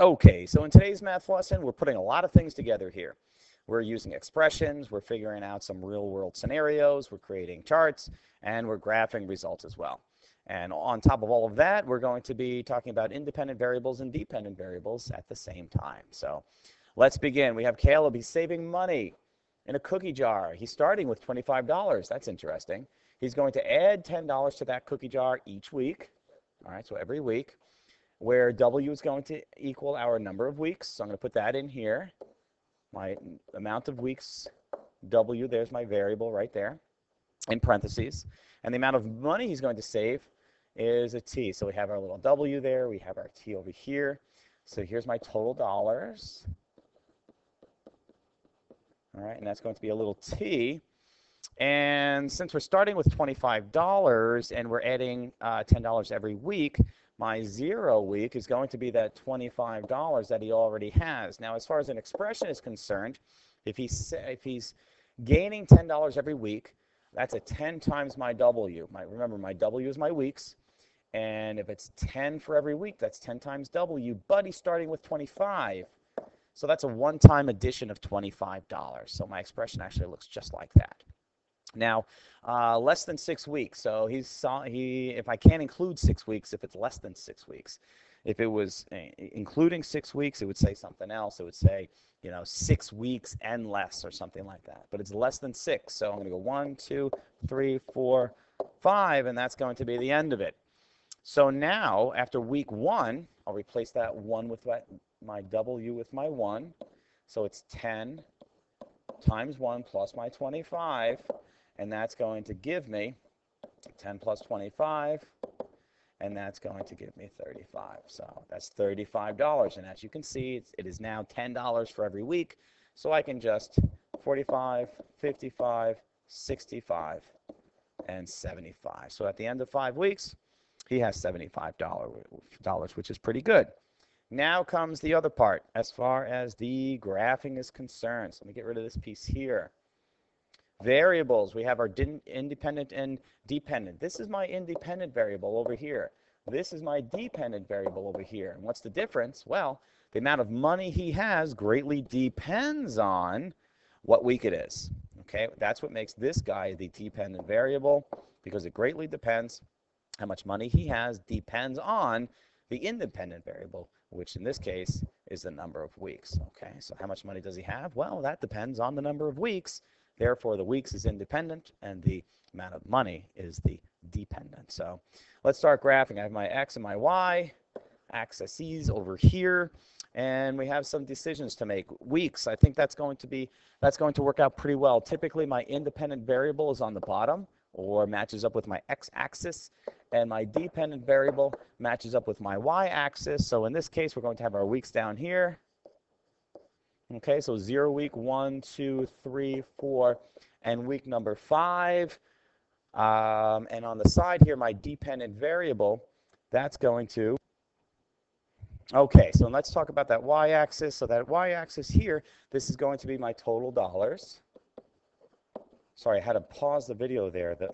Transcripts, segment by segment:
Okay, so in today's math lesson, we're putting a lot of things together here. We're using expressions, we're figuring out some real world scenarios, we're creating charts, and we're graphing results as well. And on top of all of that, we're going to be talking about independent variables and dependent variables at the same time. So let's begin. We have Caleb, he's saving money in a cookie jar. He's starting with $25. That's interesting. He's going to add $10 to that cookie jar each week. All right, so every week, where W is going to equal our number of weeks. So I'm going to put that in here. My amount of weeks, W, there's my variable right there in parentheses. And the amount of money he's going to save is a T. So we have our little W there. We have our T over here. So here's my total dollars. All right, and that's going to be a little T. And since we're starting with $25 and we're adding uh, $10 every week, my zero week is going to be that $25 that he already has. Now, as far as an expression is concerned, if he's, if he's gaining $10 every week, that's a 10 times my W. My, remember, my W is my weeks. And if it's 10 for every week, that's 10 times W. But he's starting with 25. So that's a one-time addition of $25. So my expression actually looks just like that. Now, uh, less than six weeks. So he's he. If I can't include six weeks, if it's less than six weeks, if it was uh, including six weeks, it would say something else. It would say, you know, six weeks and less or something like that. But it's less than six. So I'm going to go one, two, three, four, five, and that's going to be the end of it. So now, after week one, I'll replace that one with my, my W with my one. So it's 10 times 1 plus my 25 and that's going to give me 10 plus 25, and that's going to give me 35. So that's $35, and as you can see, it is now $10 for every week, so I can just 45, 55, 65, and 75. So at the end of five weeks, he has $75, which is pretty good. Now comes the other part as far as the graphing is concerned. So let me get rid of this piece here. Variables, we have our independent and dependent. This is my independent variable over here. This is my dependent variable over here. And what's the difference? Well, the amount of money he has greatly depends on what week it is. Okay, that's what makes this guy the dependent variable because it greatly depends how much money he has depends on the independent variable, which in this case is the number of weeks. Okay, so how much money does he have? Well, that depends on the number of weeks Therefore, the weeks is independent and the amount of money is the dependent. So let's start graphing. I have my x and my y axes over here and we have some decisions to make. Weeks, I think that's going to be that's going to work out pretty well. Typically my independent variable is on the bottom or matches up with my x-axis and my dependent variable matches up with my y-axis. So in this case, we're going to have our weeks down here Okay, so zero week, one, two, three, four, and week number five. Um, and on the side here, my dependent variable, that's going to, okay, so let's talk about that y-axis. So that y-axis here, this is going to be my total dollars. Sorry, I had to pause the video there the,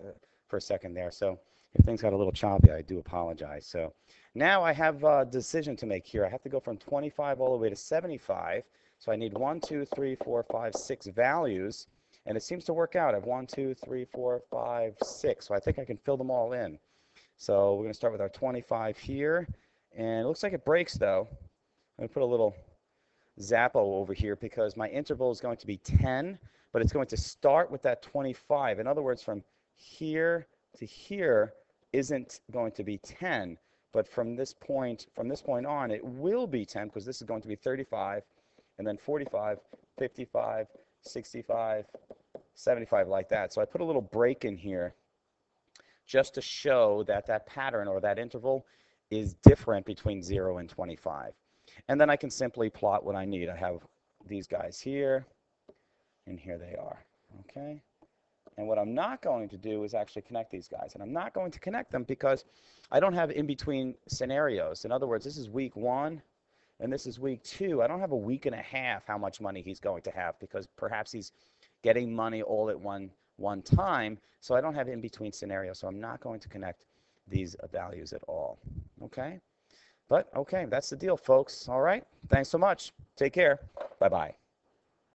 for a second there. So if things got a little choppy, I do apologize. So now I have a decision to make here. I have to go from 25 all the way to 75. So I need one, two, three, four, five, six values. And it seems to work out. I have one, two, three, four, five, six. So I think I can fill them all in. So we're going to start with our 25 here. And it looks like it breaks, though. I'm going to put a little Zappo over here because my interval is going to be 10, but it's going to start with that 25. In other words, from here to here isn't going to be 10, but from this point, from this point on, it will be 10 because this is going to be 35 and then 45, 55, 65, 75 like that. So I put a little break in here just to show that that pattern or that interval is different between 0 and 25. And then I can simply plot what I need. I have these guys here, and here they are. Okay? And what I'm not going to do is actually connect these guys. And I'm not going to connect them because I don't have in-between scenarios. In other words, this is week one, and this is week two. I don't have a week and a half how much money he's going to have because perhaps he's getting money all at one one time. So I don't have in between scenarios. So I'm not going to connect these values at all. Okay. But okay, that's the deal, folks. All right. Thanks so much. Take care. Bye bye.